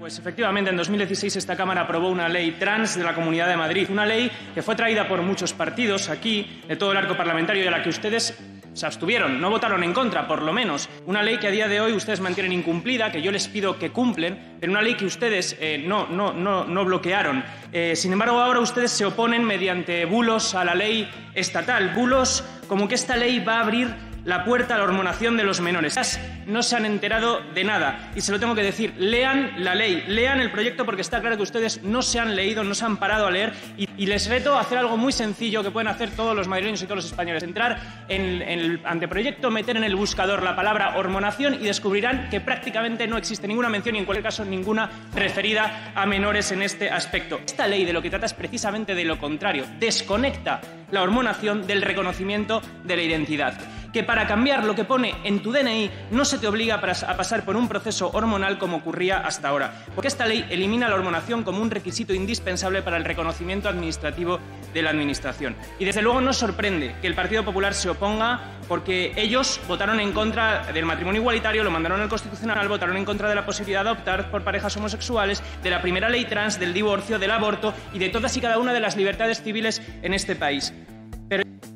Pues efectivamente, en 2016 esta Cámara aprobó una ley trans de la Comunidad de Madrid, una ley que fue traída por muchos partidos aquí, de todo el arco parlamentario, a la que ustedes se abstuvieron, no votaron en contra, por lo menos. Una ley que a día de hoy ustedes mantienen incumplida, que yo les pido que cumplen, pero una ley que ustedes eh, no, no, no, no, bloquearon. Eh, sin embargo, ahora ustedes se oponen mediante bulos a la ley estatal, bulos como que esta ley va a abrir la puerta a la hormonación de los menores. No se han enterado de nada. Y se lo tengo que decir, lean la ley, lean el proyecto porque está claro que ustedes no se han leído, no se han parado a leer. Y, les reto a hacer algo muy sencillo que pueden hacer todos los madrileños y todos los españoles. Entrar en, en el anteproyecto, meter en el buscador la palabra hormonación y descubrirán que prácticamente no existe ninguna mención y en cualquier caso ninguna referida a menores en este aspecto. Esta ley de lo que trata es precisamente de lo contrario. Desconecta la hormonación del reconocimiento de la identidad que para cambiar lo que pone en tu DNI no se te obliga a pasar por un proceso hormonal como ocurría hasta ahora, porque esta ley elimina la hormonación como un requisito indispensable para el reconocimiento administrativo de la Administración. Y desde luego no sorprende que el Partido Popular se oponga porque ellos votaron en contra del matrimonio igualitario, lo mandaron al Constitucional, votaron en contra de la posibilidad de optar por parejas homosexuales, de la primera ley trans, del divorcio, del aborto y de todas y cada una de las libertades civiles en este país.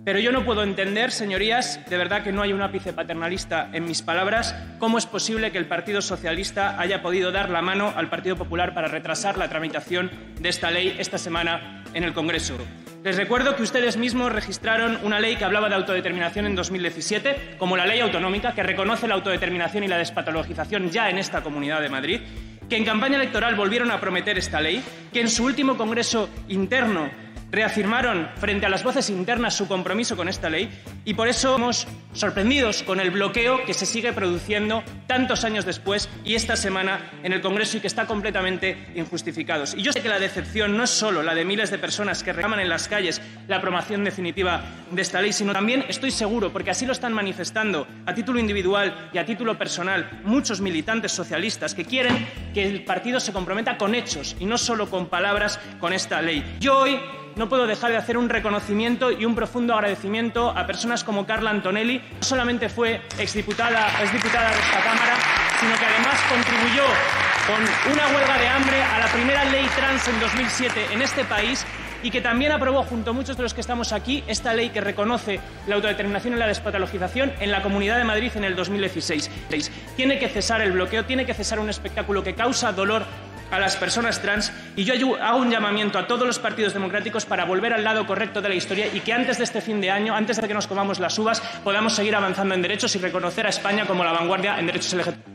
Yo no puedo entender, señorías, de verdad que no hay un ápice paternalista en mis palabras, cómo es posible que el Partido Socialista haya podido dar la mano al Partido Popular para retrasar la tramitación de esta ley esta semana en el Congreso. Les recuerdo que ustedes mismos registraron una ley que hablaba de autodeterminación en 2017, como la ley autonómica, que reconoce la autodeterminación y la despatologización ya en esta Comunidad de Madrid, que en campaña electoral volvieron a prometer esta ley, que en su último Congreso interno reafirmaron frente a las voces internas su compromiso con esta ley y por eso somos sorprendidos con el bloqueo que se sigue produciendo tantos años después y esta semana en el Congreso y que está completamente injustificado. Y yo sé que la decepción no es solo la de miles de personas que reclaman en las calles la aprobación definitiva de esta ley, sino también estoy seguro, porque así lo están manifestando a título individual y a título personal muchos militantes socialistas que quieren que el partido se comprometa con hechos y no solo con palabras con esta ley. Yo hoy no puedo dejar de hacer un reconocimiento y un profundo agradecimiento a personas como Carla Antonelli. No solamente fue exdiputada, exdiputada de esta Cámara, sino que además contribuyó con una huelga de hambre a la primera ley trans en 2007 en este país y que también aprobó, junto a muchos de los que estamos aquí, esta ley que reconoce la autodeterminación y la despatologización en la Comunidad de Madrid en el 2016. Tiene que cesar el bloqueo, tiene que cesar un espectáculo que causa dolor a las personas trans y yo hago un llamamiento a todos los partidos democráticos para volver al lado correcto de la historia y que antes de este fin de año, antes de que nos comamos las uvas, podamos seguir avanzando en derechos y reconocer a España como la vanguardia en derechos LGTB.